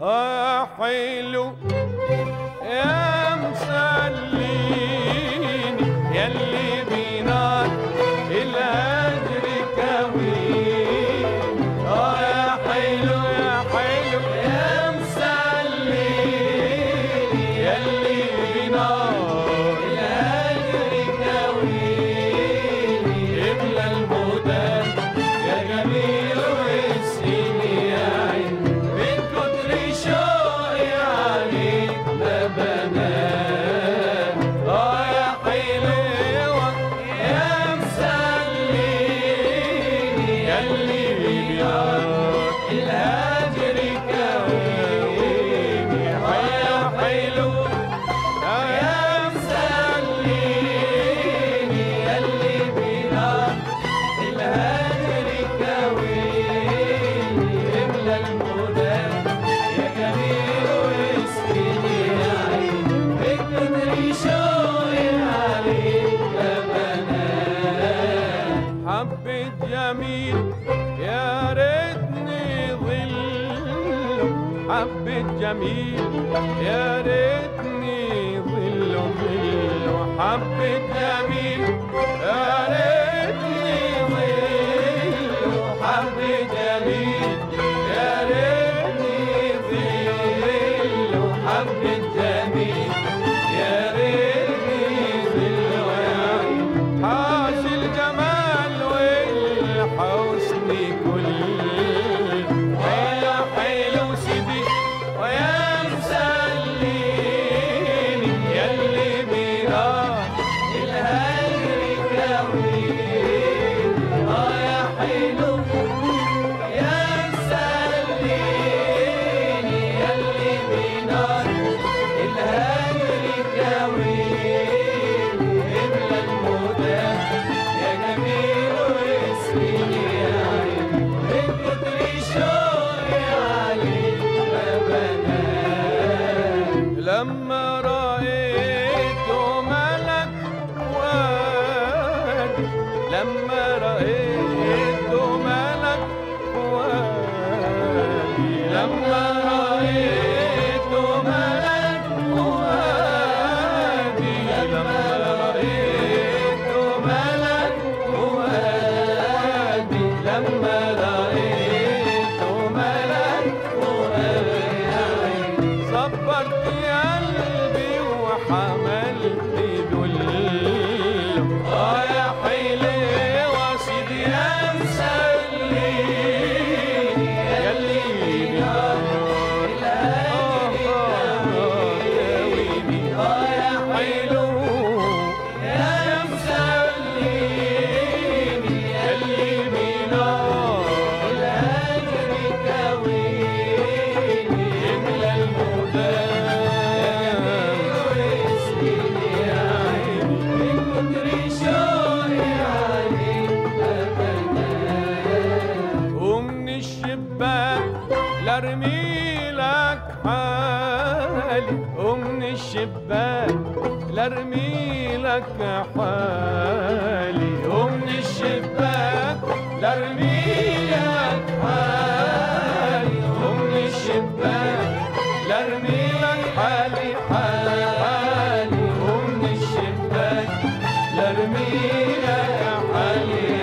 ها حلو يا مسليني يلي يلي بينور الهام جميل يا ريتني ظل ظل حبة جميل. يا ريتني ظل جميل. يا ريتني ظل will. I'm لارميلك حالي ومن الشباك لارمي لك حالي. ومن الشباك لارمي لك حالي. ومن الشباك لارمي لك حالي حالي. ومن الشباك لارمي لك حالي.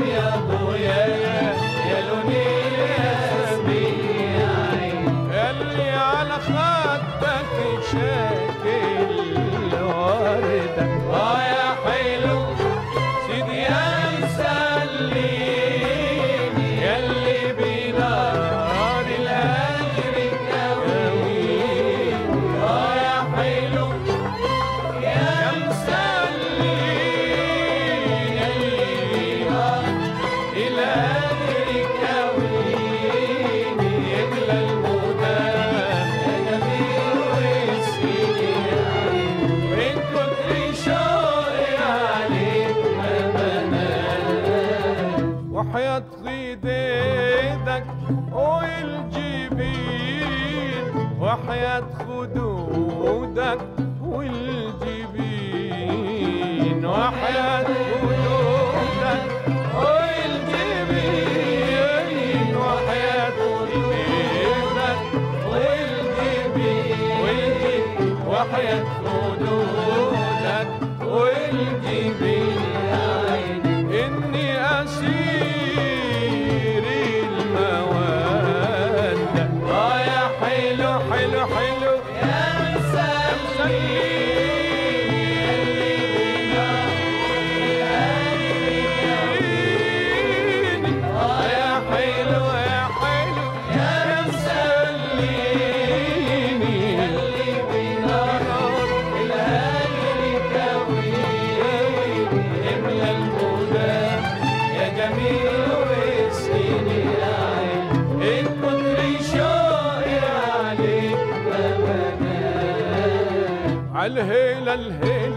piador. وحياة خدودك والجبين. وحياة خدودك والجبين. وحياة خدودك والجبين. وحياة خدودك الهيلة الهيلة